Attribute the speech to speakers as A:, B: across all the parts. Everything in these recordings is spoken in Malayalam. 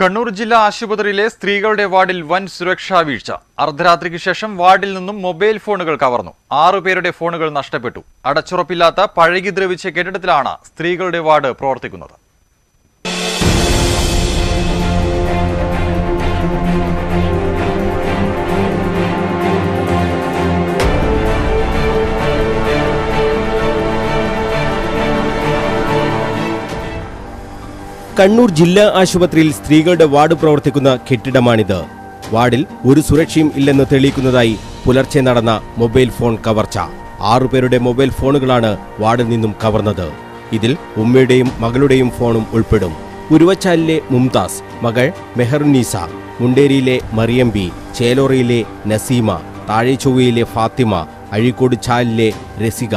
A: കണ്ണൂർ ജില്ലാ ആശുപത്രിയിലെ സ്ത്രീകളുടെ വാർഡിൽ വൻ സുരക്ഷാ വീഴ്ച. അർദ്ധരാത്രിക്ക് ശേഷം വാർഡിൽ നിന്നും മൊബൈൽ ഫോണുകൾ കവർന്നു. ആറുപേരുടെ ഫോണുകൾ നഷ്ടപ്പെട്ടു. അടച്ചുറപ്പില്ലാത്ത പഴകി ദ്രവിച്ച കെട്ടിടത്തിലാണ് സ്ത്രീകളുടെ വാർഡ് പ്രവർത്തിക്കുന്നത്.
B: കണ്ണൂർ ജില്ലാ ആശുപത്രിയിൽ സ്ത്രീകളുടെ വാർഡ് പ്രവർത്തിക്കുന്ന കെട്ടിടമാണിത്. വാർഡിൽ ഒരു സുരക്ഷയും ഇല്ലെന്ന് തെളിയിക്കുന്നതായി പുലർച്ചെ നടന്ന മൊബൈൽ ഫോൺ കവർച്ച. ആറുപേരുടെ മൊബൈൽ ഫോണുകളാണ് വാർഡിൽ നിന്നും കവർന്നത്. ഇതിൽ ഉമ്മയുടെയും മകളുടെയും ഫോണും ഉൾപ്പെടും. ഉരുവച്ചാലിലെ മുംതാസ് മകൾ മെഹറുന്നീസ മുണ്ടേരിയിലെ മറിയമ്പി ചേലോറയിലെ നസീമ താഴെച്ചൊവ്വയിലെ ഫാത്തിമ അഴീക്കോട് ചാലിലെ രസിക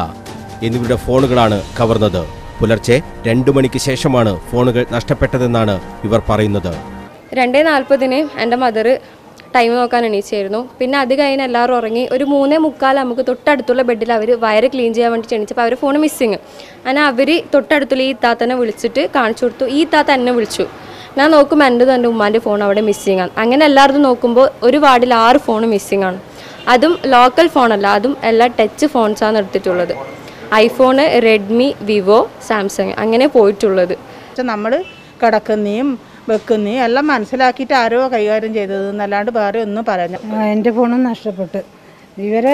B: എന്നിവരുടെ ഫോണുകളാണ് കവർന്നത്. പുലർച്ചെ രണ്ടു മണിക്ക് ശേഷമാണ് ഫോണുകൾ നഷ്ടപ്പെട്ടതെന്നാണ് ഇവർ പറയുന്നത്.
C: രണ്ടേ നാൽപ്പതിന് എന്റെ മദർ ടൈം നോക്കാൻ എണീച്ചായിരുന്നു. പിന്നെ അത് കഴിഞ്ഞ് എല്ലാവരും ഉറങ്ങി ഒരു മൂന്നേ മുക്കാൽ നമുക്ക് തൊട്ടടുത്തുള്ള ബെഡിൽ അവർ വയറ് ക്ലീൻ ചെയ്യാൻ വേണ്ടി ക്ഷണിച്ചപ്പോൾ അവർ ഫോൺ മിസ്സിങ് അങ്ങനെ അവർ തൊട്ടടുത്തുള്ള ഈ താത്തനെ വിളിച്ചിട്ട് കാണിച്ചു കൊടുത്തു. ഈ താത്ത എന്നെ വിളിച്ചു. ഞാൻ നോക്കുമ്പോൾ എന്റെ എന്റെ ഉമ്മാന്റെ ഫോൺ അവിടെ മിസ്സിങ് ആണ്. അങ്ങനെ എല്ലാവരും നോക്കുമ്പോൾ ഒരു വാർഡിൽ ആറ് ഫോൺ മിസ്സിങ് ആണ്. അതും ലോക്കൽ ഫോണല്ല അതും എല്ലാ ടച്ച് ഫോൺസാണ് എടുത്തിട്ടുള്ളത്. ഐഫോണ് റെഡ്മി വിവോ സാംസങ് അങ്ങനെ പോയിട്ടുള്ളത്.
D: പക്ഷെ നമ്മൾ കിടക്കുന്നേയും വെക്കുന്നേയും എല്ലാം മനസ്സിലാക്കിയിട്ട് ആരോ കൈകാര്യം ചെയ്തത് എന്നല്ലാണ്ട് വേറെ ഒന്നും പറഞ്ഞു
E: എന്റെ ഫോണും നഷ്ടപ്പെട്ടു. ഇവരെ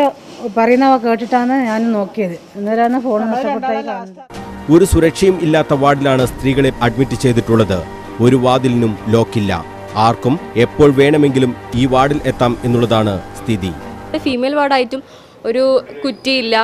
E: പറയുന്നവ കേട്ടിട്ടാണ് ഞാൻ നോക്കിയത്. അന്നേരമാണ് ഫോൺ നഷ്ടപ്പെട്ടത്
B: ഒരു സുരക്ഷയും ഇല്ലാത്ത വാർഡിലാണ് സ്ത്രീകളെ അഡ്മിറ്റ് ചെയ്തിട്ടുള്ളത്. ഒരു വാതിലിനും ലോക്കില്ല. ആർക്കും എപ്പോൾ വേണമെങ്കിലും ഈ വാർഡിൽ എത്താം എന്നുള്ളതാണ് സ്ഥിതി.
C: ഫീമെയിൽ വാർഡായിട്ടും ഒരു കുറ്റിയില്ല.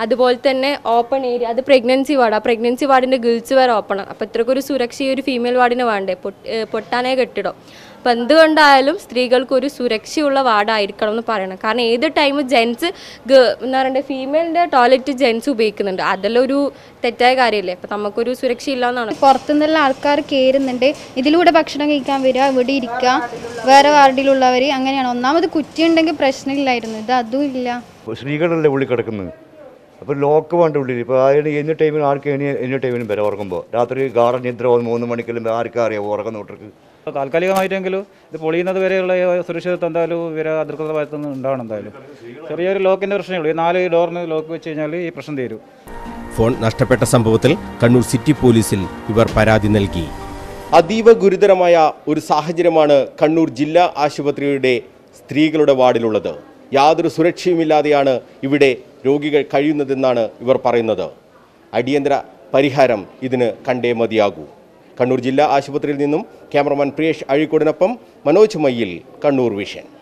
C: അതുപോലെ തന്നെ ഓപ്പൺ ഏരിയ അത് പ്രഗ്നൻസി വാർഡ് ആ പ്രഗ്നൻസി വാർഡിന്റെ ഗേൾസ് വരെ ഓപ്പണാണ് അപ്പോൾ ഇത്രക്കൊരു ഒരു സുരക്ഷ ഈ ഒരു ഫീമെയിൽ വാർഡിന് വേണ്ടേ? പൊട്ട്- പൊട്ടാനേ കെട്ടിടം. അപ്പം എന്തുകൊണ്ടായാലും സ്ത്രീകൾക്ക് ഒരു സുരക്ഷയുള്ള വാർഡായിരിക്കണം എന്ന് പറയണം. കാരണം ഏത് ടൈം ജെൻസ് എന്ന് പറയുക ഫീമെയിലിന്റെ ടോയ്ലറ്റ് ജെൻസ് ഉപയോഗിക്കുന്നുണ്ട്. അതെല്ലാം ഒരു തെറ്റായ കാര്യമല്ലേ അപ്പം നമുക്കൊരു സുരക്ഷയില്ല എന്നാണ്.
F: പുറത്തുനിന്നുള്ള ആൾക്കാർ കയറുന്നുണ്ട് ഇതിലൂടെ ഭക്ഷണം കഴിക്കാൻ വരിക ഇവിടെ ഇരിക്കുക വേറെ വാർഡിലുള്ളവർ അങ്ങനെയാണ്. ഒന്നാമത് കുറ്റി ഉണ്ടെങ്കിൽ പ്രശ്നമില്ലായിരുന്നു. ഇത് അതും ഇല്ല.
G: സ്ത്രീകളല്ലേ ഉള്ളിൽ കിടക്കുന്നത്? അപ്പോൾ ലോക്ക് വേണ്ട ഉള്ളിൽ ഇപ്പോൾ അതിന് എന്ന ടൈമിൽ ആർക്ക് എനി എന്ന ടൈമിലും വരെ ഉറങ്ങുമ്പോൾ രാത്രി ഗാർഡൻ നിദ്ര വന്ന് മൂന്ന് മണിക്കെല്ലാം ആർക്കും അറിയാം ഉറങ്ങുന്ന കൂട്ടർക്ക്
H: താൽക്കാലികമായിട്ടെങ്കിലും ഇത് പൊളിയുന്നത് വരെയുള്ള സുരക്ഷിതത്വം എന്തായാലും ഇവരെ അധികൃത ഭാഗത്തു ഉണ്ടാവണം എന്തായാലും. ചെറിയൊരു ലോക്കിന്റെ പ്രശ്നമേ ഉള്ളൂ. ഈ നാല് ഡോറിന് ലോക്ക് വെച്ച് കഴിഞ്ഞാൽ ഈ പ്രശ്നം തീരും.
B: ഫോൺ നഷ്ടപ്പെട്ട സംഭവത്തിൽ കണ്ണൂർ സിറ്റി പോലീസിൽ ഇവർ പരാതി നൽകി. അതീവ ഗുരുതരമായ ഒരു സാഹചര്യമാണ് കണ്ണൂർ ജില്ലാ ആശുപത്രിയുടെ സ്ത്രീകളുടെ വാർഡിലുള്ളത്. യാതൊരു സുരക്ഷയുമില്ലാതെയാണ് ഇവിടെ രോഗികൾ കഴിയുന്നതെന്നാണ് ഇവർ പറയുന്നത്. അടിയന്തര പരിഹാരം ഇതിന് കണ്ടേ മതിയാകൂ. കണ്ണൂർ ജില്ലാ ആശുപത്രിയിൽ നിന്നും ക്യാമറമാൻ പ്രിയേഷ് അഴീക്കോടിനൊപ്പം മനോജ് മയ്യിൽ കണ്ണൂർ വിഷൻ.